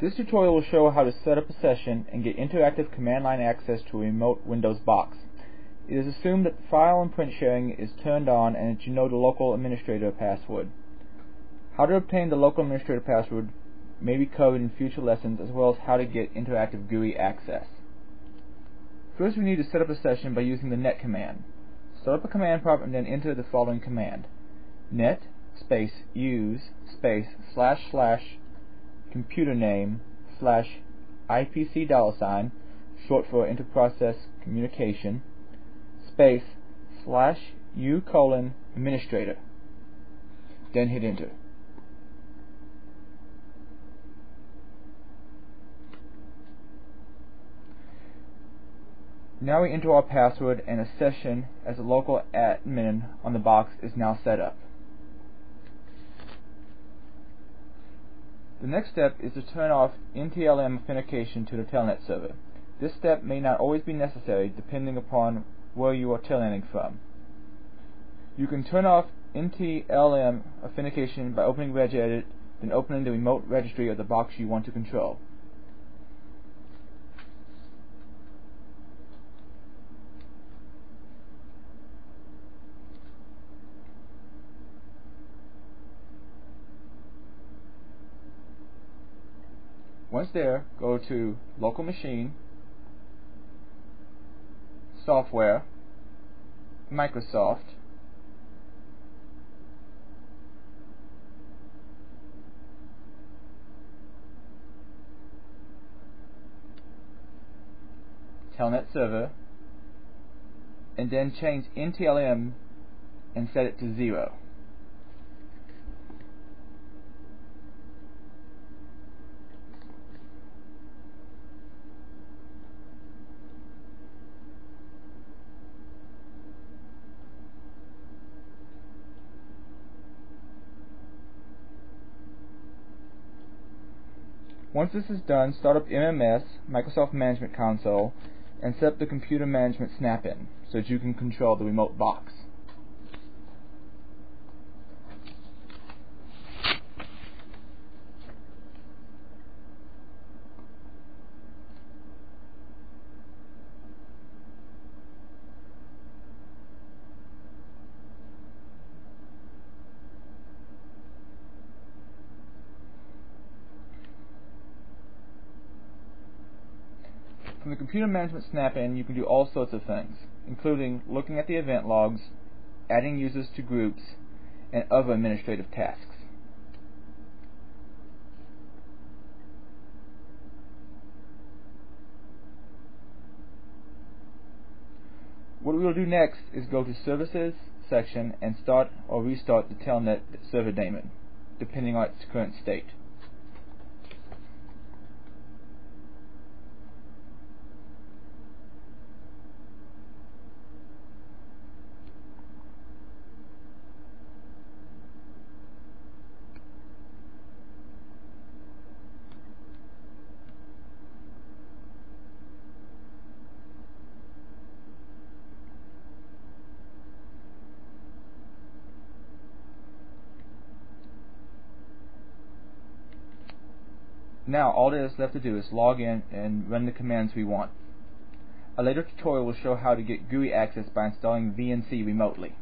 This tutorial will show how to set up a session and get interactive command line access to a remote Windows box. It is assumed that file and print sharing is turned on and that you know the local administrator password. How to obtain the local administrator password may be covered in future lessons as well as how to get interactive GUI access. First we need to set up a session by using the net command. Start up a command prompt and then enter the following command. net space use space slash slash computer name slash IPC dollar sign, short for interprocess communication, space slash u colon administrator. Then hit enter. Now we enter our password and a session as a local admin on the box is now set up. The next step is to turn off NTLM authentication to the Telnet server. This step may not always be necessary depending upon where you are telnetting from. You can turn off NTLM authentication by opening regedit, then opening the remote registry of the box you want to control. Once there, go to Local Machine, Software, Microsoft, Telnet server, and then change NTLM and set it to zero. Once this is done, start up MMS, Microsoft Management Console, and set up the Computer Management Snap-in so that you can control the remote box. From the Computer Management Snap-in, you can do all sorts of things, including looking at the event logs, adding users to groups, and other administrative tasks. What we will do next is go to Services section and start or restart the Telnet server daemon, depending on its current state. Now all that is left to do is log in and run the commands we want. A later tutorial will show how to get GUI access by installing VNC remotely.